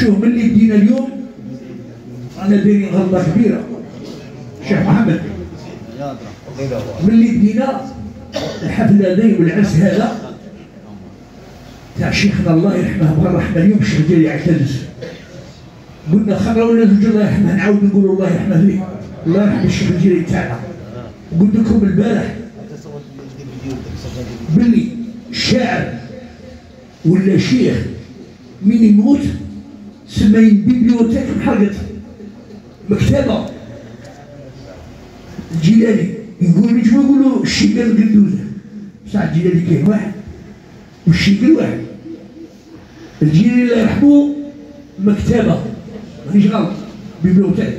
شوف ملي بدينا اليوم؟ أنا دايرين غلطة كبيرة. شيخ محمد ملي بدينا الحفله هذه والعرس هذا؟ تاع شيخنا الله يرحمه بالرحمه اليوم الشيخ ديالي يعتز. قلنا خلنا ولا زوج الله يرحمه نعاود نقولوا الله يرحمه ليه؟ الله يرحم الشيخ الجيري تاعنا. قلت لكم البارح باللي شاعر ولا شيخ من يموت؟ سماين بيبليوتيك محرقت مكتبة. الجيلاني يقول مش يقولوا؟ الشيقه القندوزه ساعة الجيلاني كاين واحد والشيقه واحد. الجيلاني الله يرحمه مكتبة. مانيش غلط بيبليوتيك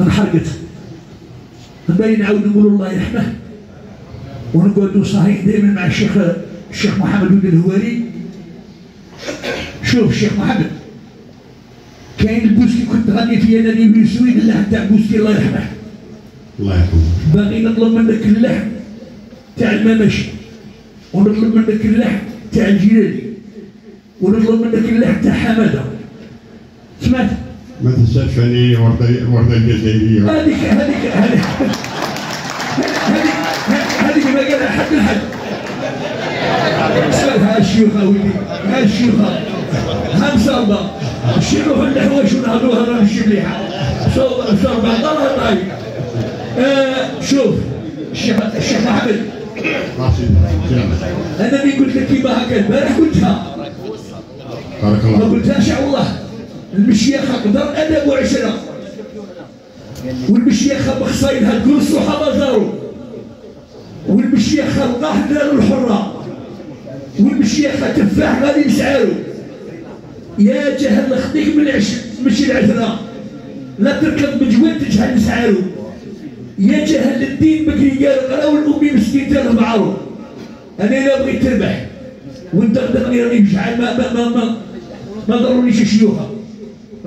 انحرقت باين نعاود نقولوا الله يرحمه. ونقعدوا صحيح دائما مع الشيخ الشيخ محمد ولد الهواري. شوف الشيخ محمد. كاين البوسكي كنت غني فيه أنا اللي في السويد اللحم تاع بوسكي الله يرحمه. الله يرحمه. باغي نطلب منك اللحم تاع الممشي ونطلب منك اللحم تاع الجيراني ونطلب منك اللحم تاع حمادة. سمعت؟ ما تنساش فاني ورده ورده الجزائريه هذيك هذيك هذيك هذيك ما قالها حد الحد ها الشيوخة ولدي ها الشيوخة ها مصابة الشيوخ النحواش ونهضوها راه صربة ضرها طايب آه شوف الشيخ محمد. أنا اللي قلت لك كيما هكا البارح قلتها. بارك ما قلتهاش على الله. المشيخة قدر أدب وعشرة والمشيخة بخصايلها تقول الصحابة زاروا والمشيخة القاح داروا الحرة. والمشيخة تفاح غادي يسعاروا يا جهل خديك من العش مشي العثرة لا تركض بجوال تجهل يسعاروا يا جهل الدين بكري قال قراو الأمي مسكين تاعهم معارو أنا لا بغيت تربح. وانت غدا راني مشعل ما ما ما ما, ما ضرونيش شيوخه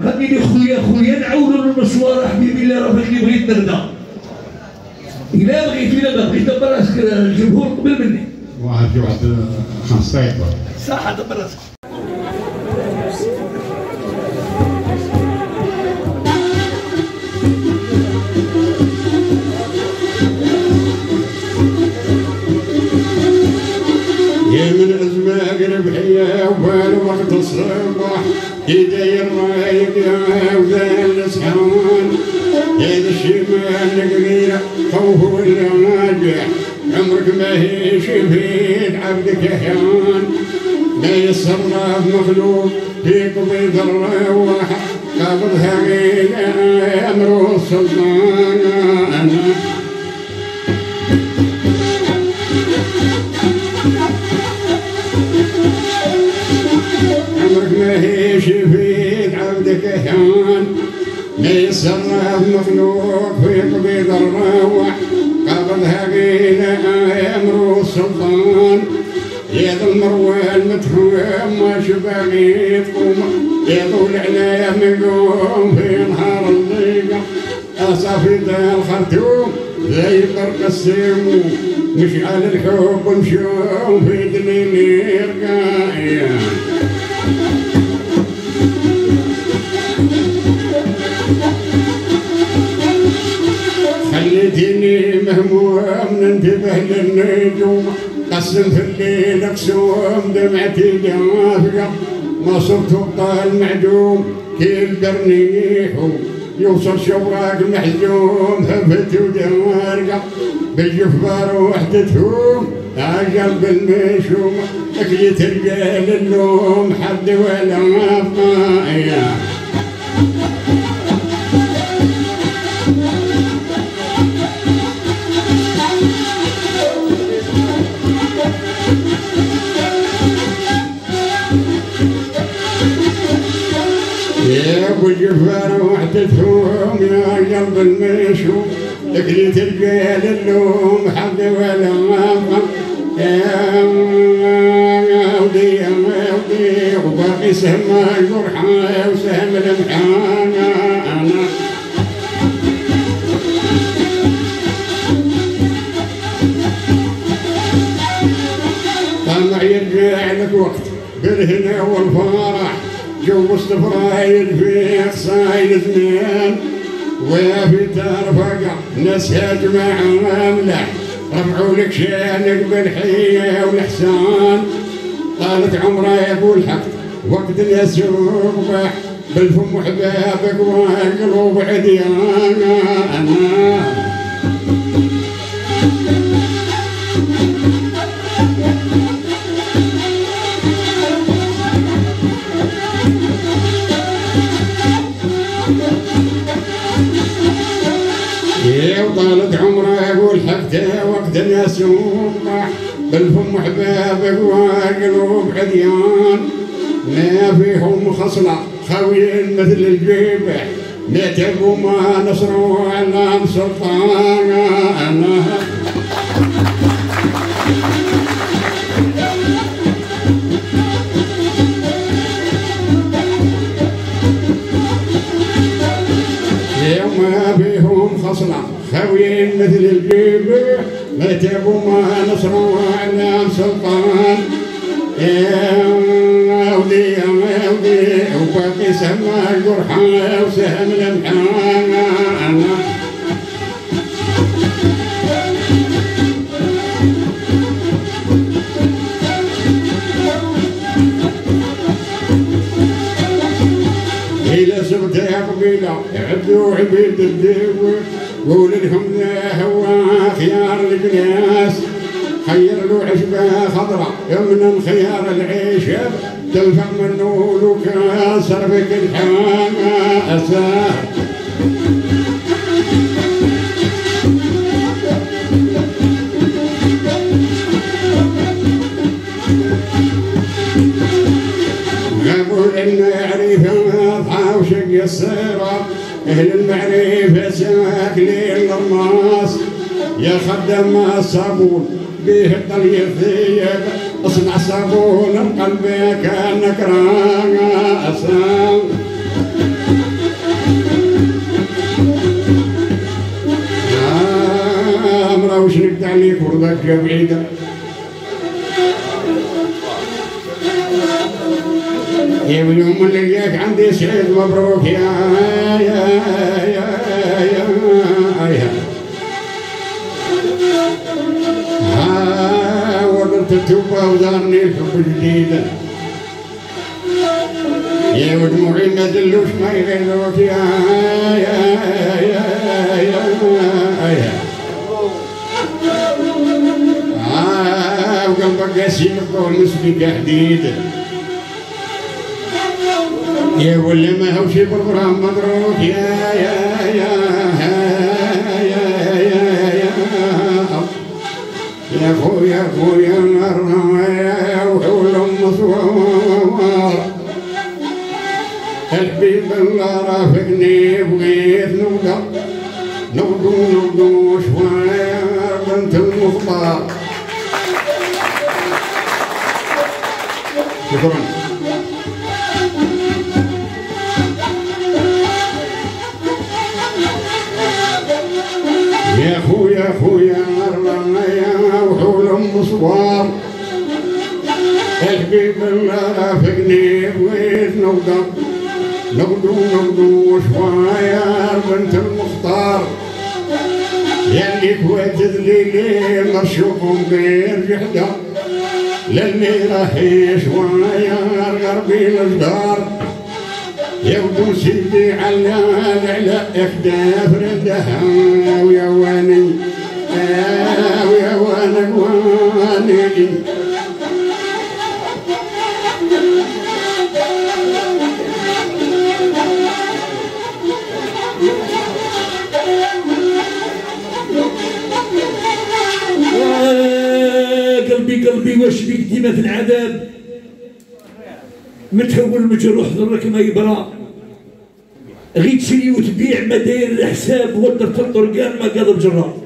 غادي لي خويا خويا نعاودوا له المصوار حبيبي الله راه اللي بغيت نرضى إلا بغيت إلا ما بغيت دبر راسك الجمهور قبل مني. واحد في واحد خمس دقائق صح دبر راسك. وبال وقت الصباح. يداير رايق يا وذال الصحون ذا الشمال نقرية خوف ناجح عمرك ما هي شفيت عبدك يحيان لا يصرف مخلوق في قبيض الروح قابضها غير أمره السلطان. عمرك ما هي شفيت عبدك هان يتصرف مخلوق في قبيض الروح قبضها غينا أمر السلطان يا ذا المروى المتهوم ما شبغي تقوم يا طول عليا مقوم في نهار الضيقة أصافي ذا الخرطوم زي برق السموم مشعل الحب نشوف في دليل رقايا مهموم ننتبه للنجوم قسم في الليل اقسم دمعتي دافقة ما صرت بطال معدوم كي البرنيح يوصل شوراق محزوم هفت ودوارقة بالجفار وحدتهم قلب المشوم اكلت رجال اللوم حد ولا بالمنشوف لقيت الجيل اللوم حد ولا ماما يا ودي يا ودي وباقي سهم الجرحى وسهم المحانة أنا طمع يرجع لك وقت بالهنا والفرح جو مصطفى يدفي صايد اثنين ويا بنت رفقة يا جماعة مملة رفعوا لك شانك بالحية والإحسان. طالت عمره يا أبو حق وقت يسوق بح بالفم وحبابك وقلوب عديانا أنا وطالت عمرها والحبتها وقت الناس يوضح بالفم حباب والقلوب عديان. ما فيهم خصلة خاويين مثل الجيبة ما تبوا ما نصروا على سلطان وين مثل الجيب متب ما نصروها وعنا سلطان يا ولدي يا أودي وباقي سما الجرحى وسهم الامحان إلى سبت يا قبيلة عبدوا عبيد الدين قول وولدهم هو خيار القياس خير له عشبة خضرة من الخيار العيش. تلفع من نولو كاسر بك الحمامة أساه غابوا لنا عريفة أضحى وشق السيرة. أهل المعرفة ساكنين ليل يا خدام الصابون به الطريق الثياب اصنع صابون بقلبك كأنك راس امرا وش نبدا عليك؟ ورضاك بعيدة. يا من يوم اللي جاك عندي سعيد مبروك. يا يا يا يا يا. ها ولدت التوبة وزارني الحب جديدة يا ودموعي ما دلوش ما يغيروك يا يا يا يا يا وقلبك قاسي والمسبك حديد يا ولي ما هوش بالغرام مضروب يا يا يا يا يا يا يا خويا خويا النار. يا وحول مصور حبيب رافقني بغيت نبقى نبدو نبدو شوية بنت المختار شكرا. يا خويا خويا الرمايا وحول مصوار الحبيب الله رافقني بغيت نوضع نغدو نغدو شوية بنت المختار. يلي كويت ليلي مرشوق غير جحدة للي راهي شوية غربي الجدار يبدو سيدي على على اكداف ردها ويا واني ويا وأنا واني. قلبي قلبي واش بيك ديما في العذاب. متحول مجروح ضرك ما يبرى غي تشري وتبيع ما داير الحساب ودر الطرقان ما قاضب جرار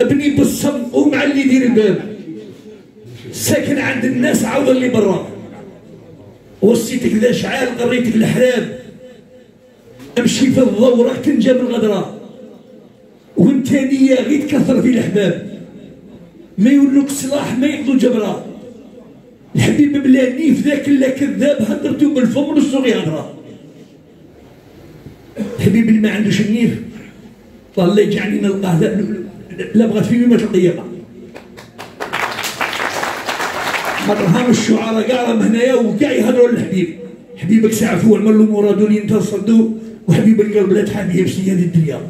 ابني بالصم ومع اللي يدير الباب. ساكن عند الناس عوض اللي برا. وصيتك ذا شعال قريتك الحراب أمشي في الضوء راك تنجم الغدرة وانت نية غير تكثر في الأحباب. ما يولوك سلاح ما يقضوا جبرة الحبيب بلا نيف ذاك اللي كذاب هدرتو بالفم للصغيرة الحبيب اللي ما عندوش النيف الله يجعلني نلقاه لا, لا بغات في يوم القيامة مرهم الشعراء قالوا هنايا وكاع يهضروا للحبيب حبيبك سعفوا عمل له مرادو اللي انت صدو وحبيب القلب لا تحابيه في هذه الدنيا.